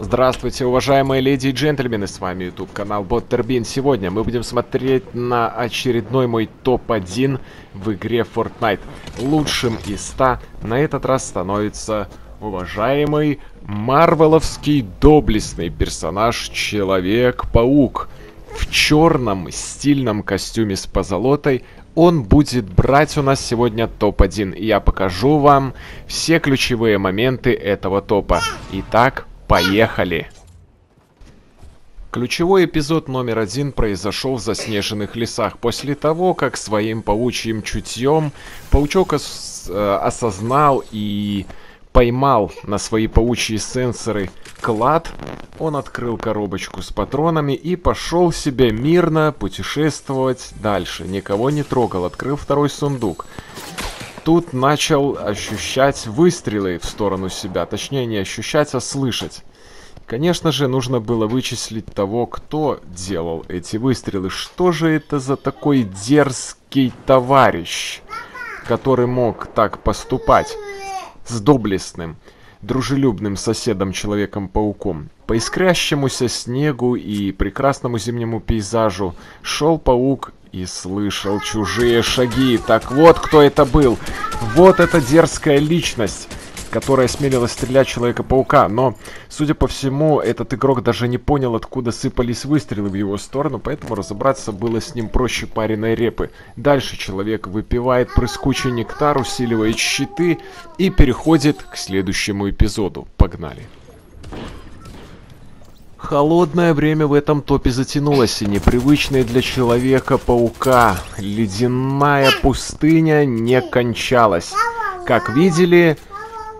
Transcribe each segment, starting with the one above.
Здравствуйте, уважаемые леди и джентльмены, с вами YouTube канал Боттербин. Сегодня мы будем смотреть на очередной мой топ-1 в игре Fortnite. Лучшим из 100 на этот раз становится уважаемый марвеловский доблестный персонаж Человек-паук. В черном стильном костюме с позолотой он будет брать у нас сегодня топ-1. И я покажу вам все ключевые моменты этого топа. Итак, Поехали! Ключевой эпизод номер один произошел в заснеженных лесах. После того, как своим паучьим чутьем паучок ос э, осознал и поймал на свои паучьи сенсоры клад, он открыл коробочку с патронами и пошел себе мирно путешествовать дальше. Никого не трогал, открыл второй сундук. Тут начал ощущать выстрелы в сторону себя. Точнее, не ощущать, а слышать. Конечно же, нужно было вычислить того, кто делал эти выстрелы. Что же это за такой дерзкий товарищ, который мог так поступать с доблестным, дружелюбным соседом Человеком-пауком? По искрящемуся снегу и прекрасному зимнему пейзажу шел паук и слышал чужие шаги. Так вот, кто это был. Вот эта дерзкая личность, которая смелилась стрелять Человека-паука. Но, судя по всему, этот игрок даже не понял, откуда сыпались выстрелы в его сторону, поэтому разобраться было с ним проще пареной репы. Дальше человек выпивает прыскучий нектар, усиливает щиты и переходит к следующему эпизоду. Погнали. Холодное время в этом топе затянулось, и непривычное для человека-паука ледяная пустыня не кончалась. Как видели,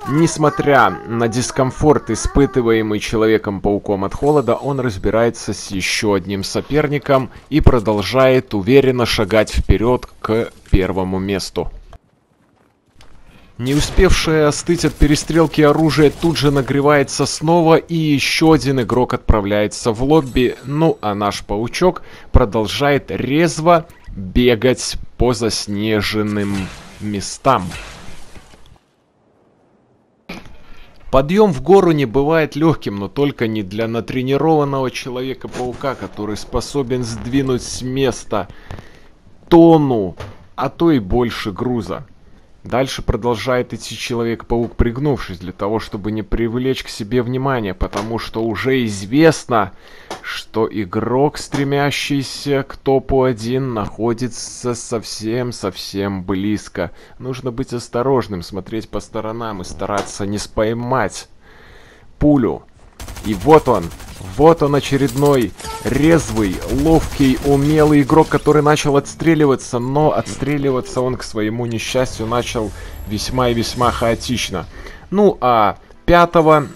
несмотря на дискомфорт, испытываемый Человеком-пауком от холода, он разбирается с еще одним соперником и продолжает уверенно шагать вперед к первому месту. Не успевшее остыть от перестрелки оружие тут же нагревается снова, и еще один игрок отправляется в лобби. Ну, а наш паучок продолжает резво бегать по заснеженным местам. Подъем в гору не бывает легким, но только не для натренированного Человека-паука, который способен сдвинуть с места тонну, а то и больше груза. Дальше продолжает идти Человек-паук, пригнувшись, для того, чтобы не привлечь к себе внимание, потому что уже известно, что игрок, стремящийся к топу 1, находится совсем-совсем близко. Нужно быть осторожным, смотреть по сторонам и стараться не споймать пулю. И вот он, вот он очередной резвый, ловкий, умелый игрок, который начал отстреливаться, но отстреливаться он к своему несчастью начал весьма и весьма хаотично. Ну, а пятого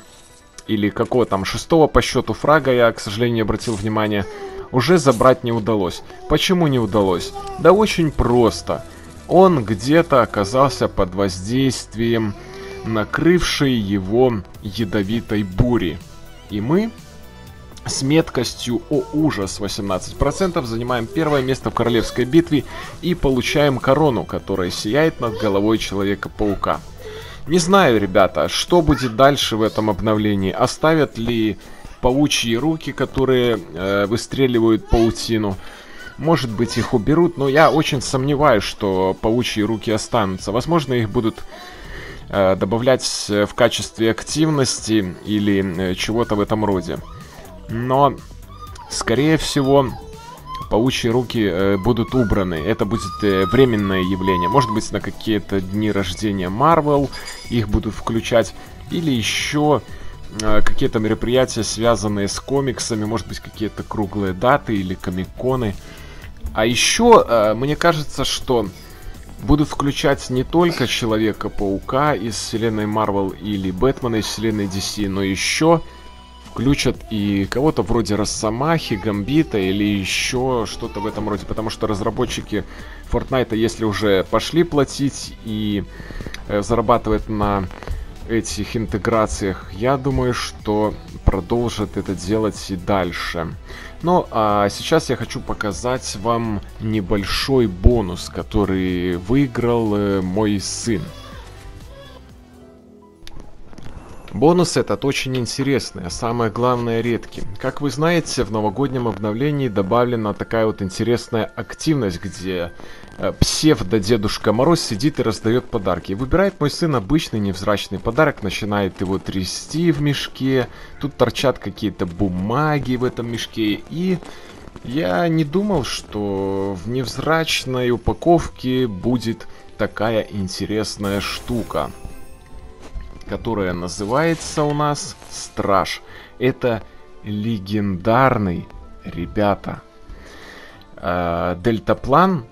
или какого там шестого по счету фрага я, к сожалению, обратил внимание, уже забрать не удалось. Почему не удалось? Да очень просто. Он где-то оказался под воздействием накрывшей его ядовитой бури. И мы с меткостью «О ужас» 18% занимаем первое место в королевской битве и получаем корону, которая сияет над головой Человека-паука. Не знаю, ребята, что будет дальше в этом обновлении. Оставят ли паучьи руки, которые э, выстреливают паутину. Может быть, их уберут, но я очень сомневаюсь, что паучьи руки останутся. Возможно, их будут добавлять в качестве активности или э, чего-то в этом роде. Но, скорее всего, паучьи руки э, будут убраны. Это будет э, временное явление. Может быть, на какие-то дни рождения Marvel их будут включать. Или еще э, какие-то мероприятия, связанные с комиксами. Может быть, какие-то круглые даты или комиконы. А еще, э, мне кажется, что будут включать не только Человека-паука из вселенной Marvel или Бэтмена из вселенной DC, но еще включат и кого-то вроде Росомахи, Гамбита или еще что-то в этом роде, потому что разработчики Fortnite, если уже пошли платить и э, зарабатывать на этих интеграциях, я думаю, что продолжат это делать и дальше. Ну, а сейчас я хочу показать вам небольшой бонус, который выиграл э, мой сын. Бонус этот очень интересный, а самое главное редкий. Как вы знаете, в новогоднем обновлении добавлена такая вот интересная активность, где псевдо-дедушка Мороз сидит и раздает подарки. Выбирает мой сын обычный невзрачный подарок, начинает его трясти в мешке. Тут торчат какие-то бумаги в этом мешке. И я не думал, что в невзрачной упаковке будет такая интересная штука которая называется у нас Страж. Это легендарный, ребята, э, дельтаплан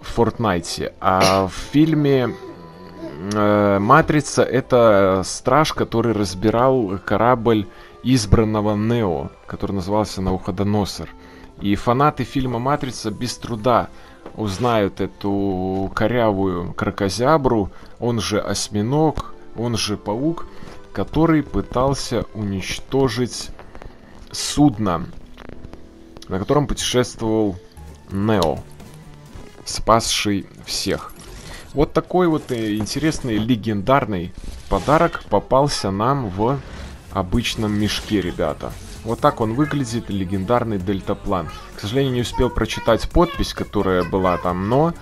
в Фортнайте, а в фильме э, Матрица это страж, который разбирал корабль избранного Нео, который назывался Науходоносор. И фанаты фильма Матрица без труда узнают эту корявую крокозябру, он же осьминог, он же Паук, который пытался уничтожить судно, на котором путешествовал Нео, спасший всех. Вот такой вот э, интересный легендарный подарок попался нам в обычном мешке, ребята. Вот так он выглядит, легендарный дельтаплан. К сожалению, не успел прочитать подпись, которая была там, но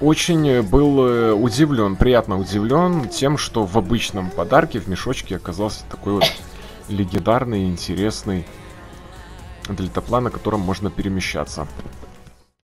очень был э, удивлен, приятно удивлен тем, что в обычном подарке в мешочке оказался такой вот легендарный, интересный дельтаплан, на котором можно перемещаться.